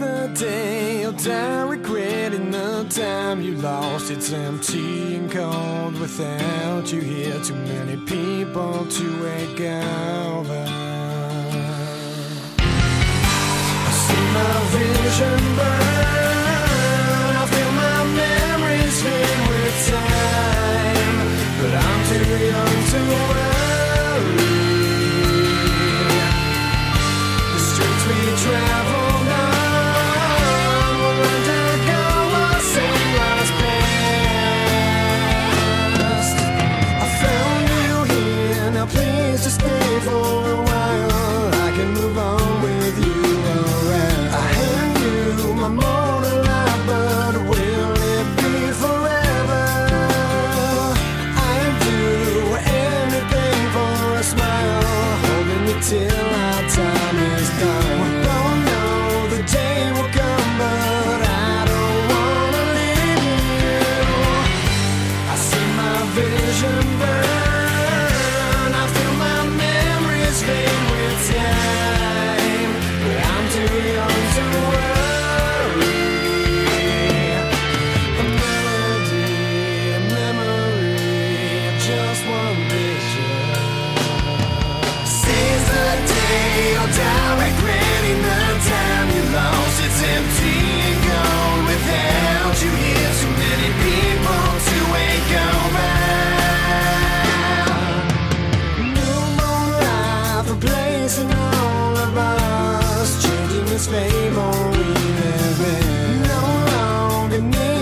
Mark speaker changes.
Speaker 1: the day you'll die regretting the time you lost. It's empty and cold without you here. Too many people to wake over. I see my vision burn. just one vision. Seize the day or die regretting the time you lost. It's empty and gone without you here. Too many people to wake around. New moonlight replacing all of us, changing this name or no longer need.